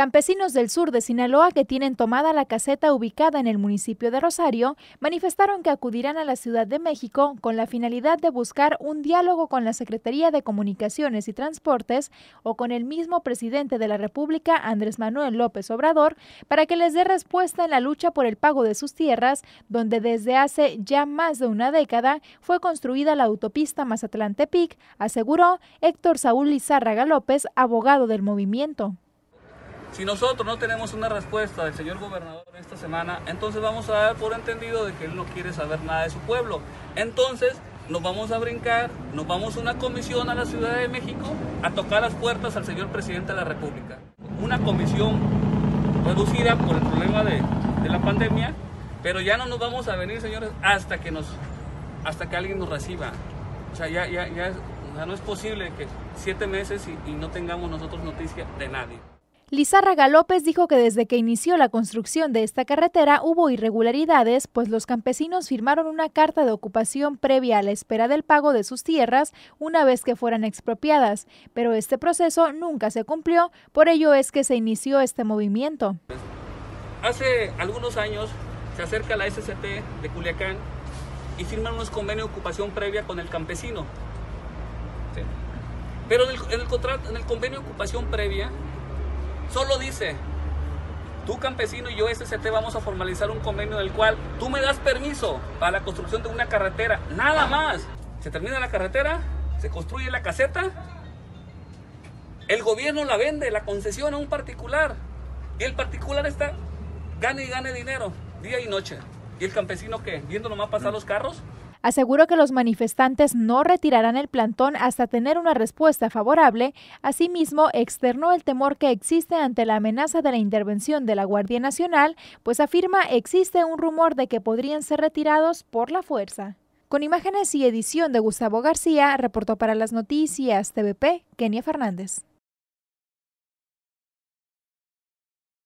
Campesinos del sur de Sinaloa que tienen tomada la caseta ubicada en el municipio de Rosario manifestaron que acudirán a la Ciudad de México con la finalidad de buscar un diálogo con la Secretaría de Comunicaciones y Transportes o con el mismo presidente de la República, Andrés Manuel López Obrador, para que les dé respuesta en la lucha por el pago de sus tierras, donde desde hace ya más de una década fue construida la autopista Mazatlán-Tepic, aseguró Héctor Saúl Lizárraga López, abogado del movimiento. Si nosotros no tenemos una respuesta del señor gobernador esta semana, entonces vamos a dar por entendido de que él no quiere saber nada de su pueblo. Entonces nos vamos a brincar, nos vamos a una comisión a la Ciudad de México a tocar las puertas al señor presidente de la República. Una comisión reducida por el problema de, la pandemia, pero ya no nos vamos a venir, señores, hasta que nos, hasta que alguien nos reciba. O sea, ya, ya, ya, no es posible que siete meses y, y no tengamos nosotros noticia de nadie. Lizárraga López dijo que desde que inició la construcción de esta carretera hubo irregularidades, pues los campesinos firmaron una carta de ocupación previa a la espera del pago de sus tierras una vez que fueran expropiadas, pero este proceso nunca se cumplió, por ello es que se inició este movimiento. Hace algunos años se acerca la SCT de Culiacán y firman unos convenios de ocupación previa con el campesino. Pero en el, contrato, en el convenio de ocupación previa Solo dice, tú campesino y yo SCT vamos a formalizar un convenio en el cual tú me das permiso para la construcción de una carretera, nada más. Se termina la carretera, se construye la caseta, el gobierno la vende, la concesiona a un particular y el particular está, gane y gane dinero día y noche. ¿Y el campesino qué? ¿Viendo nomás pasar los carros? Aseguró que los manifestantes no retirarán el plantón hasta tener una respuesta favorable. Asimismo, externó el temor que existe ante la amenaza de la intervención de la Guardia Nacional, pues afirma existe un rumor de que podrían ser retirados por la fuerza. Con imágenes y edición de Gustavo García, reportó para las noticias TVP Kenia Fernández.